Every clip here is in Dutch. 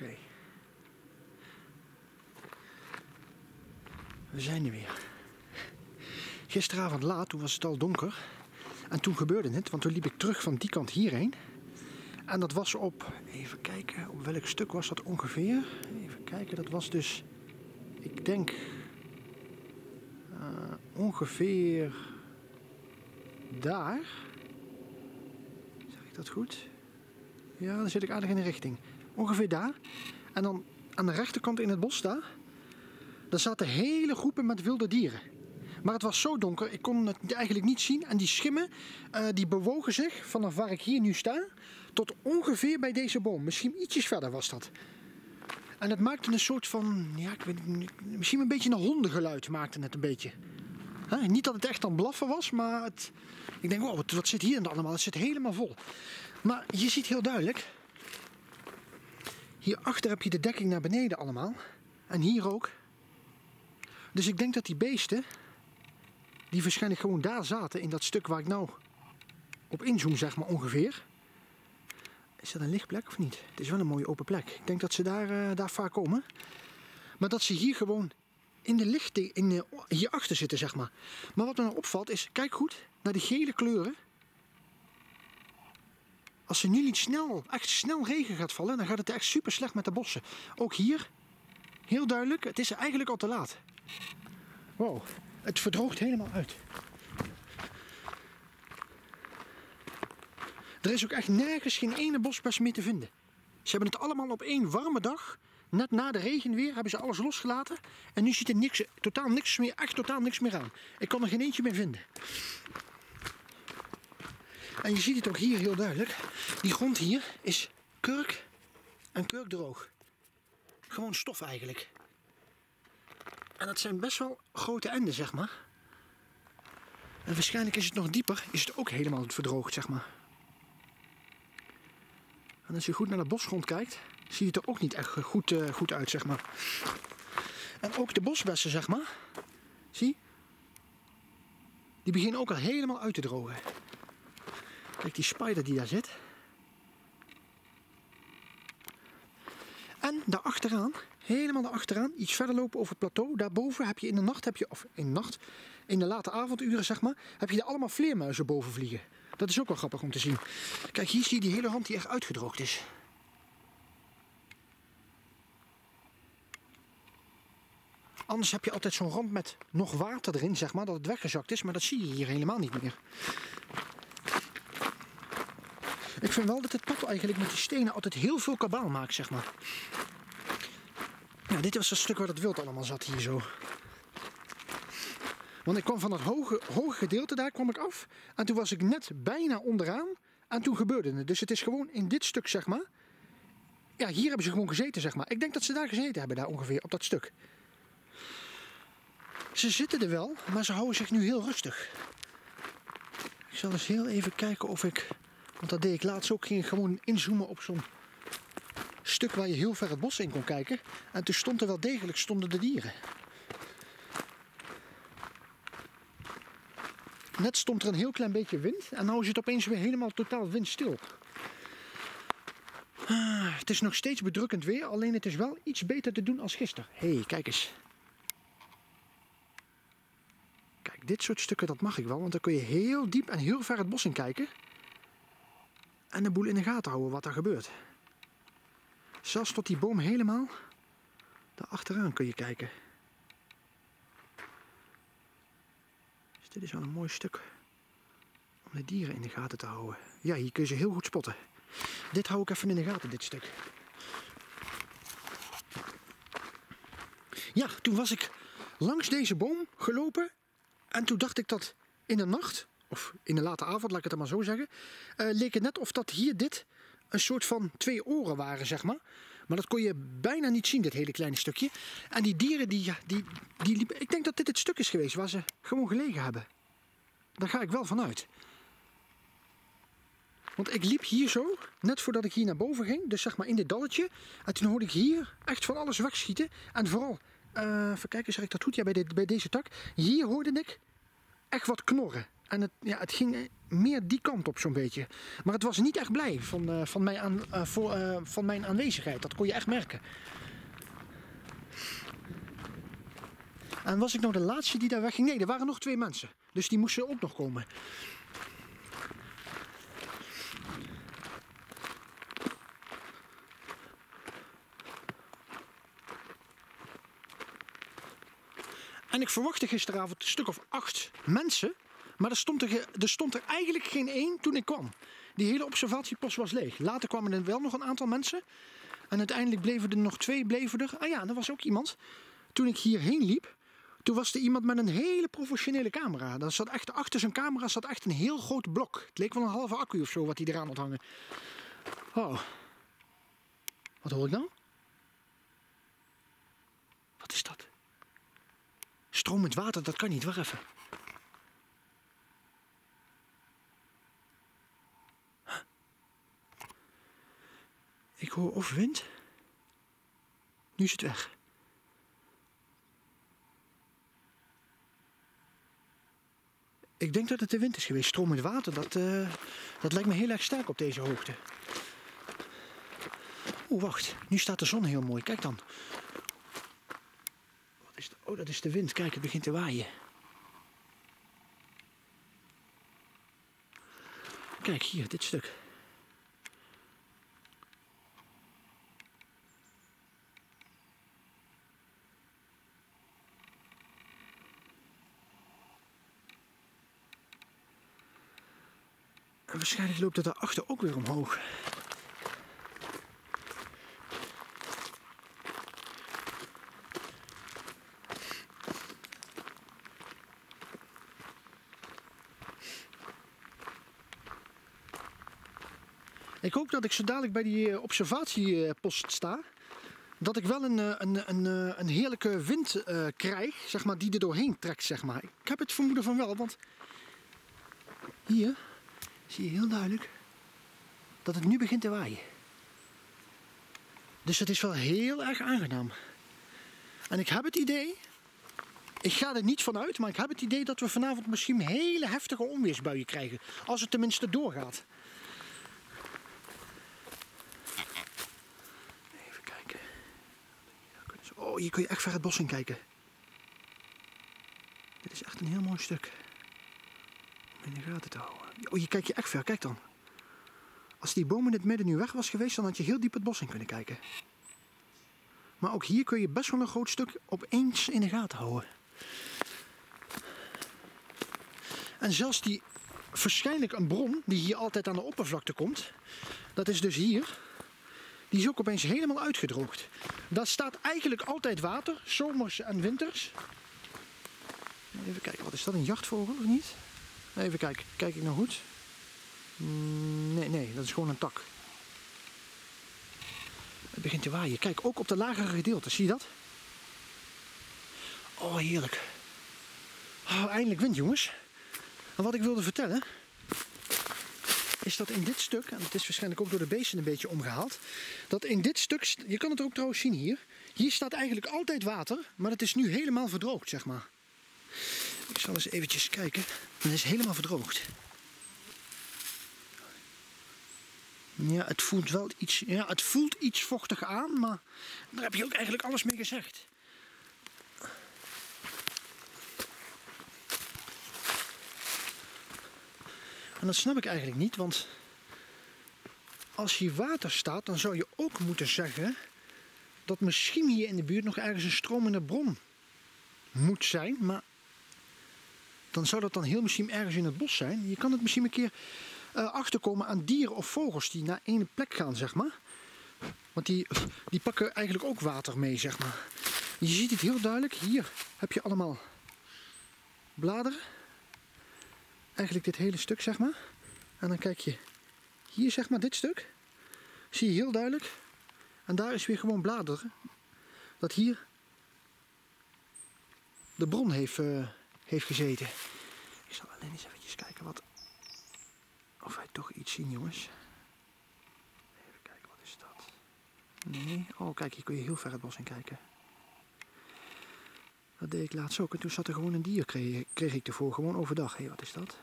Oké. We zijn er weer. Gisteravond laat, toen was het al donker. En toen gebeurde het, want toen liep ik terug van die kant hierheen. En dat was op, even kijken, op welk stuk was dat ongeveer? Even kijken, dat was dus, ik denk, eh, ongeveer daar. Zeg ik dat goed? Ja, dan zit ik aardig in de richting. Ongeveer daar. En dan aan de rechterkant in het bos daar. Daar zaten hele groepen met wilde dieren. Maar het was zo donker, ik kon het eigenlijk niet zien. En die schimmen, eh, die bewogen zich vanaf waar ik hier nu sta, tot ongeveer bij deze boom. Misschien ietsjes verder was dat. En het maakte een soort van, ja, ik weet misschien een beetje een hondengeluid maakte het een beetje. Niet dat het echt aan blaffen was, maar het, ik denk, wow, wat, wat zit hier dan allemaal? Het zit helemaal vol. Maar je ziet heel duidelijk, hierachter heb je de dekking naar beneden allemaal. En hier ook. Dus ik denk dat die beesten, die waarschijnlijk gewoon daar zaten in dat stuk waar ik nou op inzoom, zeg maar ongeveer. Is dat een lichtplek of niet? Het is wel een mooie open plek. Ik denk dat ze daar, eh, daar vaak komen. Maar dat ze hier gewoon in de lichting, in, uh, hierachter zitten, zeg maar. Maar wat me nou opvalt is, kijk goed naar die gele kleuren. Als er nu niet snel, echt snel regen gaat vallen, dan gaat het echt super slecht met de bossen. Ook hier, heel duidelijk, het is eigenlijk al te laat. Wow, het verdroogt helemaal uit. Er is ook echt nergens geen ene bosbes meer te vinden. Ze hebben het allemaal op één warme dag, net na de regen weer, hebben ze alles losgelaten. En nu ziet er niks, totaal niks meer, echt totaal niks meer aan. Ik kan er geen eentje meer vinden. En je ziet het ook hier heel duidelijk. Die grond hier is kurk en kurkdroog. Gewoon stof eigenlijk. En dat zijn best wel grote enden, zeg maar. En waarschijnlijk is het nog dieper, is het ook helemaal verdroogd, zeg maar. En als je goed naar de bosgrond kijkt, ziet het er ook niet echt goed, uh, goed uit, zeg maar. En ook de bosbessen, zeg maar. Zie? Die beginnen ook al helemaal uit te drogen. Kijk die spider die daar zit. En daarachteraan, helemaal daarachteraan, iets verder lopen over het plateau. Daarboven heb je in de nacht, heb je, of in de nacht, in de late avonduren zeg maar, heb je er allemaal vleermuizen boven vliegen. Dat is ook wel grappig om te zien. Kijk, hier zie je die hele rand die echt uitgedroogd is. Anders heb je altijd zo'n rand met nog water erin, zeg maar, dat het weggezakt is. Maar dat zie je hier helemaal niet meer. Ik vind wel dat het pad eigenlijk met die stenen altijd heel veel kabaal maakt, zeg maar. Ja, dit was het stuk waar het wild allemaal zat hier zo. Want ik kwam van dat hoge, hoge gedeelte, daar kwam ik af. En toen was ik net bijna onderaan. En toen gebeurde het. Dus het is gewoon in dit stuk, zeg maar. Ja, hier hebben ze gewoon gezeten, zeg maar. Ik denk dat ze daar gezeten hebben, daar ongeveer, op dat stuk. Ze zitten er wel, maar ze houden zich nu heel rustig. Ik zal eens heel even kijken of ik... Want dat deed ik laatst ook. Ging gewoon inzoomen op zo'n stuk waar je heel ver het bos in kon kijken. En toen stond er wel degelijk stonden de dieren. Net stond er een heel klein beetje wind en nu is het opeens weer helemaal totaal windstil. Ah, het is nog steeds bedrukkend weer, alleen het is wel iets beter te doen als gisteren. Hé, hey, kijk eens. Kijk, dit soort stukken dat mag ik wel, want dan kun je heel diep en heel ver het bos in kijken. En de boel in de gaten houden wat er gebeurt. Zelfs tot die boom helemaal daar achteraan kun je kijken. Dus dit is wel een mooi stuk om de dieren in de gaten te houden. Ja, hier kun je ze heel goed spotten. Dit hou ik even in de gaten, dit stuk. Ja, toen was ik langs deze boom gelopen. En toen dacht ik dat in de nacht, of in de late avond, laat ik het maar zo zeggen, uh, leek het net of dat hier dit een soort van twee oren waren, zeg maar. Maar dat kon je bijna niet zien, dit hele kleine stukje. En die dieren, die, die, die liepen... Ik denk dat dit het stuk is geweest waar ze gewoon gelegen hebben. Daar ga ik wel vanuit. Want ik liep hier zo, net voordat ik hier naar boven ging, dus zeg maar in dit dalletje. En toen hoorde ik hier echt van alles wegschieten. En vooral, uh, even kijken, zeg ik dat goed? Ja, bij, bij deze tak. Hier hoorde ik echt wat knorren. En het, ja, het ging meer die kant op zo'n beetje. Maar het was niet echt blij van, uh, van, mijn, aan, uh, voor, uh, van mijn aanwezigheid. Dat kon je echt merken. En was ik nou de laatste die daar wegging? Nee, er waren nog twee mensen. Dus die moesten ook nog komen. En ik verwachtte gisteravond een stuk of acht mensen. Maar er stond er, stond er eigenlijk geen één toen ik kwam. Die hele observatiepost was leeg. Later kwamen er wel nog een aantal mensen. En uiteindelijk bleven er nog twee bleven er. Ah ja, er was ook iemand. Toen ik hierheen liep, toen was er iemand met een hele professionele camera. Dat zat echt, achter zijn camera zat echt een heel groot blok. Het leek wel een halve accu of zo wat hij eraan had hangen. Oh. Wat hoor ik nou? Wat is dat? Stromend water, dat kan niet. Wacht even. Of wind. Nu is het weg. Ik denk dat het de wind is geweest. Stromend water, dat, uh, dat lijkt me heel erg sterk op deze hoogte. Oeh, wacht. Nu staat de zon heel mooi. Kijk dan. Wat is Oh, dat is de wind. Kijk, het begint te waaien. Kijk hier, dit stuk. Waarschijnlijk loopt het daarachter ook weer omhoog. Ik hoop dat ik zo dadelijk bij die eh, observatiepost sta. Dat ik wel een, eh, een, een, eh, een heerlijke wind krijg, zeg maar, die er doorheen trekt. Zeg maar. Ik heb het vermoeden van wel, want hier zie je heel duidelijk dat het nu begint te waaien. Dus het is wel heel erg aangenaam. En ik heb het idee, ik ga er niet vanuit, maar ik heb het idee dat we vanavond misschien hele heftige onweersbuien krijgen. Als het tenminste doorgaat. Even kijken. Oh, hier kun je echt ver het bos in kijken. Dit is echt een heel mooi stuk. In de gaten te houden. Oh, je kijkt je echt ver. Kijk dan. Als die boom in het midden nu weg was geweest, dan had je heel diep het bos in kunnen kijken. Maar ook hier kun je best wel een groot stuk opeens in de gaten houden. En zelfs die, waarschijnlijk een bron die hier altijd aan de oppervlakte komt, dat is dus hier, die is ook opeens helemaal uitgedroogd. Daar staat eigenlijk altijd water, zomers en winters. Even kijken, wat is dat, een jachtvogel of niet? Even kijken, kijk ik nou goed? Mm, nee, nee, dat is gewoon een tak. Het begint te waaien. Kijk, ook op de lagere gedeelte, zie je dat? Oh, heerlijk. Oh, eindelijk wind, jongens. En wat ik wilde vertellen, is dat in dit stuk, en het is waarschijnlijk ook door de beesten een beetje omgehaald, dat in dit stuk, je kan het ook trouwens zien hier, hier staat eigenlijk altijd water, maar het is nu helemaal verdroogd, zeg maar. Ik zal eens eventjes kijken. Het is helemaal verdroogd. Ja, het voelt wel iets, ja, het voelt iets vochtig aan, maar daar heb je ook eigenlijk alles mee gezegd. En dat snap ik eigenlijk niet, want als hier water staat, dan zou je ook moeten zeggen dat misschien hier in de buurt nog ergens een stromende bron moet zijn. Maar dan zou dat dan heel misschien ergens in het bos zijn. Je kan het misschien een keer uh, achterkomen aan dieren of vogels die naar één plek gaan, zeg maar. Want die, die pakken eigenlijk ook water mee, zeg maar. Je ziet het heel duidelijk. Hier heb je allemaal bladeren. Eigenlijk dit hele stuk, zeg maar. En dan kijk je hier, zeg maar, dit stuk. Zie je heel duidelijk. En daar is weer gewoon bladeren. Dat hier de bron heeft, uh, heeft gezeten. Ik zal alleen eens eventjes kijken wat... Of wij toch iets zien, jongens. Even kijken, wat is dat? Nee. Oh, kijk, hier kun je heel ver het bos in kijken. Dat deed ik laatst ook. En toen zat er gewoon een dier, kreeg, ik ervoor, gewoon overdag. Hé, hey, wat is dat?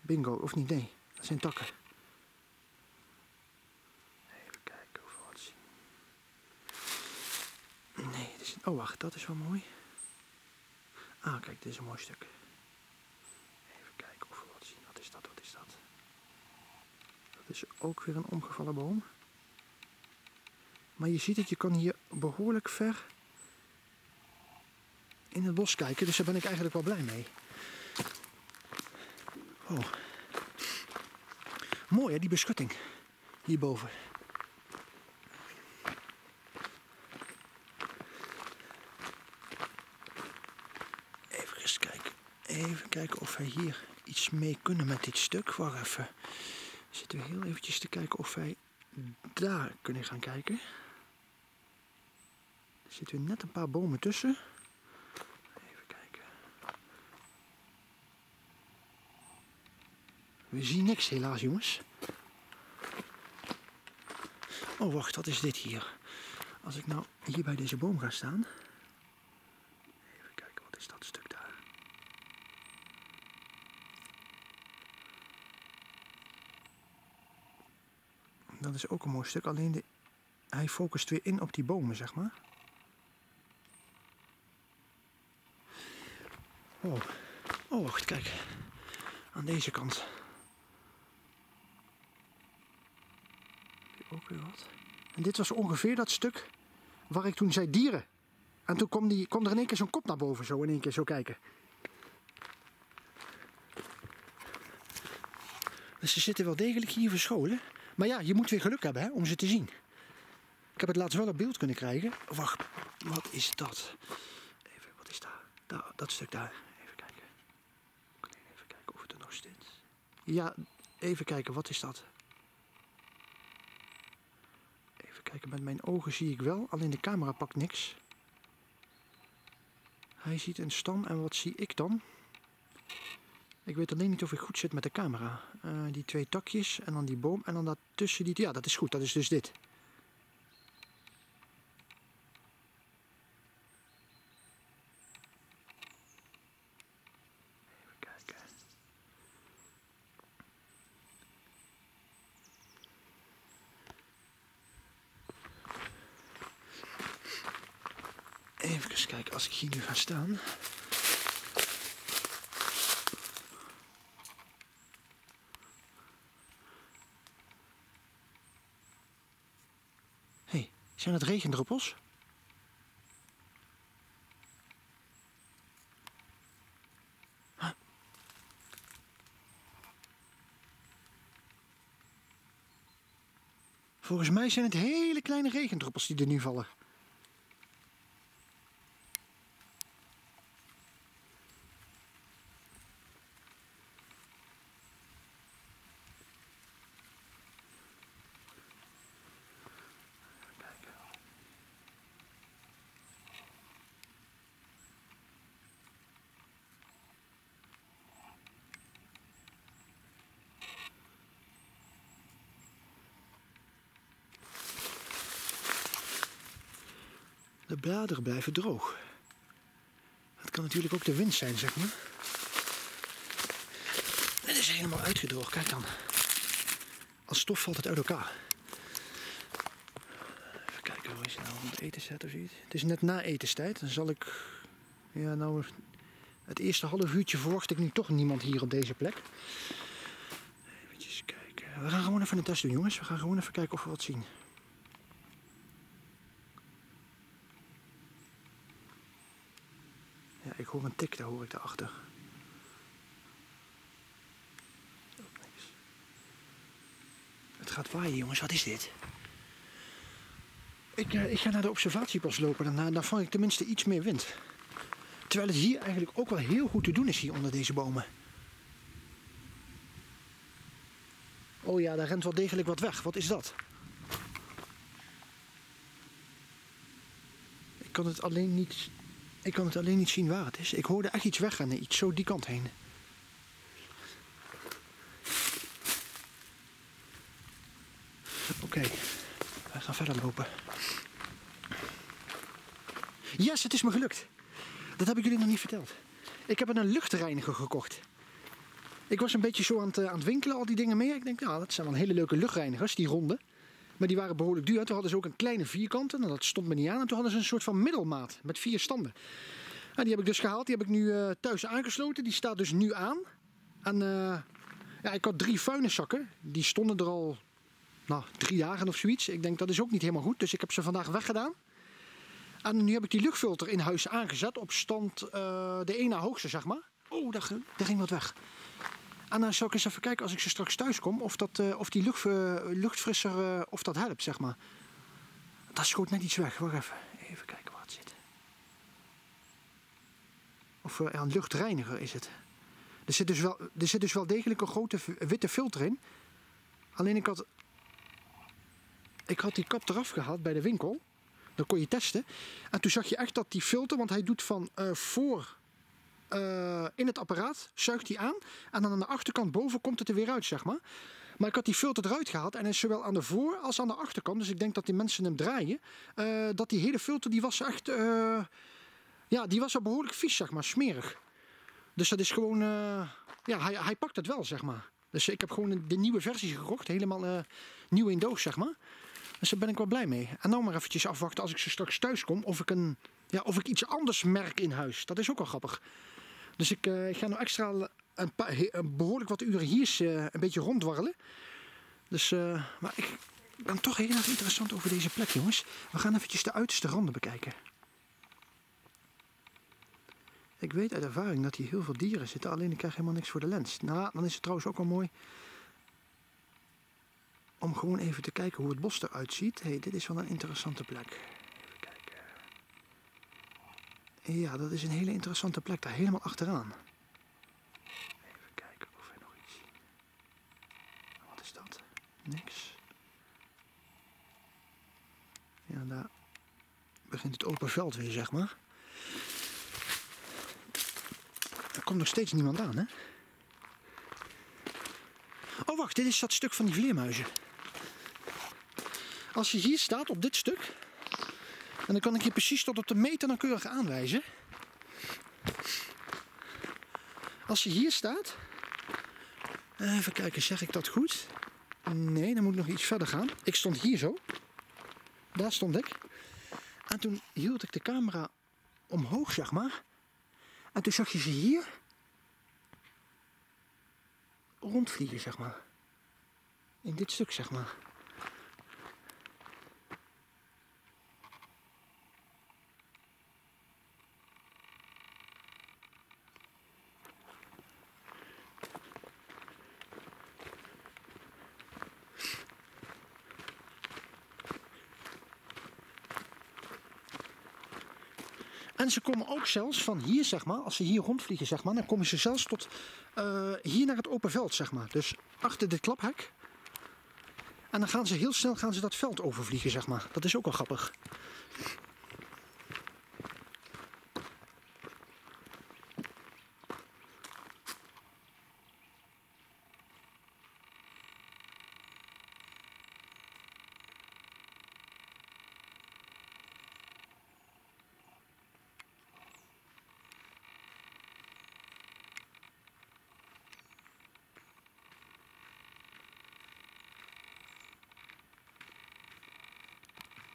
Bingo, of niet? Nee, dat zijn takken. Even kijken of we wat zien. Nee, is... Oh, wacht, dat is wel mooi. Ah, kijk, dit is een mooi stuk. Even kijken of we wat zien. Wat is dat? Wat is dat? Dat is ook weer een omgevallen boom. Maar je ziet het, je kan hier behoorlijk ver in het bos kijken. Dus daar ben ik eigenlijk wel blij mee. Oh. Mooi hè, die beschutting. Hierboven. Even eens kijken. Even kijken of wij hier iets mee kunnen met dit stuk. Wacht even. Zitten we heel eventjes te kijken of wij daar kunnen gaan kijken. Er zitten net een paar bomen tussen. Even kijken. We zien niks helaas jongens. Oh wacht, wat is dit hier? Als ik nou hier bij deze boom ga staan. Even kijken, wat is dat stuk daar? Dat is ook een mooi stuk, alleen de, hij focust weer in op die bomen, zeg maar. Oh, oh wacht, kijk. Aan deze kant. Ook weer wat. En dit was ongeveer dat stuk waar ik toen zei dieren. En toen kwam, die, er in één keer zo'n kop naar boven, zo in één keer zo kijken. Dus ze zitten wel degelijk hier verscholen. Maar ja, je moet weer geluk hebben hè, om ze te zien. Ik heb het laatst wel op beeld kunnen krijgen. Wacht, wat is dat? Even, wat is daar? daar dat stuk daar. Even kijken. Even kijken of het er nog zit. Ja, even kijken, wat is dat? Even kijken, met mijn ogen zie ik wel, alleen de camera pakt niks. Hij ziet een stam en wat zie ik dan? Ik weet alleen niet of ik goed zit met de camera. Eh, die twee takjes en dan die boom en dan dat tussen die... Ja, dat is goed. Dat is dus dit. Even kijken. Even kijken, als ik hier nu ga staan... hey, zijn het regendruppels? Volgens mij zijn het hele kleine regendruppels die er nu vallen. De bladeren blijven droog. Het kan natuurlijk ook de wind zijn, zeg maar. Het is helemaal uitgedroogd, kijk dan. Als stof valt het uit elkaar. Even kijken, hoe is het nou? Het eten zetten of zoiets? Het is net na etenstijd. Dan zal ik... Ja, nou... Het eerste half uurtje verwacht ik nu toch niemand hier op deze plek. Even kijken. We gaan gewoon even een test doen, jongens. We gaan gewoon even kijken of we wat zien. Ik hoor een tik, daar hoor ik daarachter. Niks. Het gaat waaien, jongens. Wat is dit? Ik, eh, ik ga naar de observatiepost lopen. Dan, eh, dan vang ik tenminste iets meer wind. Terwijl het hier eigenlijk ook wel heel goed te doen is hier onder deze bomen. Oh ja, daar rent wel degelijk wat weg. Wat is dat? Ik kan het alleen niet, ik kan het alleen niet zien waar het is. Ik hoorde echt iets wegrennen, iets zo die kant heen. Oké, wij gaan verder lopen. Yes, het is me gelukt. Dat heb ik jullie nog niet verteld. Ik heb een luchtreiniger gekocht. Ik was een beetje zo aan het, aan het winkelen, al die dingen mee. Ik denk, nou, dat zijn wel hele leuke luchtreinigers, die ronde. Maar die waren behoorlijk duur. Toen hadden ze ook een kleine vierkante. En dat stond me niet aan. En toen hadden ze een soort van middelmaat met vier standen. En die heb ik dus gehaald. Die heb ik nu uh, thuis aangesloten. Die staat dus nu aan. En uh, ja, ik had drie vuilniszakken. Die stonden er al nou, drie dagen of zoiets. Ik denk dat is ook niet helemaal goed. Dus ik heb ze vandaag weggedaan. En nu heb ik die luchtfilter in huis aangezet op stand uh, de ene hoogste, zeg maar. Oh, daar, daar ging wat weg. Dan zou ik eens even kijken als ik ze straks thuis kom of, dat, uh, of die lucht, uh, luchtfrisser uh, of dat helpt, zeg maar. Dat schoot net iets weg. Wacht even. Even kijken waar het zit. Of een luchtreiniger is het. Er zit, dus wel, er zit dus wel degelijk een grote witte filter in. Alleen ik had, ik had die kap eraf gehaald bij de winkel. Dan kon je testen. En toen zag je echt dat die filter, want hij doet van voor uh, in het apparaat, zuigt hij aan. En dan aan de achterkant boven komt het er weer uit, zeg maar. Maar ik had die filter eruit gehaald en hij is zowel aan de voor- als aan de achterkant. Dus ik denk dat die mensen hem draaien. Uh, dat die hele filter, die was echt... Uh, ja, die was al behoorlijk vies, zeg maar. Smerig. Dus dat is gewoon... ja, hij, hij pakt het wel, zeg maar. Dus ik heb gewoon de nieuwe versie gekocht. Helemaal nieuw in doos, zeg maar. Dus daar ben ik wel blij mee. En nou maar eventjes afwachten als ik ze straks thuis kom. Of ik, een, ja, of ik iets anders merk in huis. Dat is ook wel grappig. Dus ik, ik ga nou extra een, paar, een, behoorlijk wat uren hier uh, een beetje rondwarrelen. Dus, uh, maar ik ben toch heel erg interessant over deze plek, jongens. We gaan eventjes de uiterste randen bekijken. Ik weet uit ervaring dat hier heel veel dieren zitten, alleen ik krijg helemaal niks voor de lens. Nou, dan is het trouwens ook wel mooi om gewoon even te kijken hoe het bos eruit ziet. Hey, dit is wel een interessante plek. Ja, dat is een hele interessante plek daar helemaal achteraan. Even kijken of er nog iets. Wat is dat? Niks. Ja, daar begint het open veld weer, zeg maar. Er komt nog steeds niemand aan, hè? Oh, wacht, dit is dat stuk van die vleermuizen. Als je hier staat op dit stuk, en dan kan ik je precies tot op de meter nauwkeurig aanwijzen. Als je hier staat. Even kijken, zeg ik dat goed? Nee, dan moet ik nog iets verder gaan. Ik stond hier zo. Daar stond ik. En toen hield ik de camera omhoog, zeg maar. En toen zag je ze hier rondvliegen, zeg maar. In dit stuk, zeg maar. En ze komen ook zelfs van hier, zeg maar, als ze hier rondvliegen, zeg maar, dan komen ze zelfs tot uh, hier naar het open veld, zeg maar. Dus achter dit klaphek. En dan gaan ze heel snel gaan ze dat veld overvliegen, zeg maar. Dat is ook wel grappig.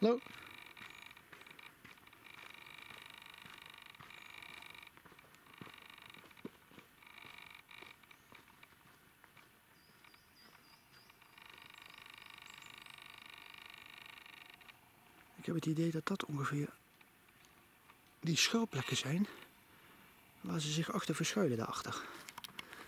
Hallo? Ik heb het idee dat dat ongeveer die schuilplekken zijn waar ze zich achter verschuilen daarachter.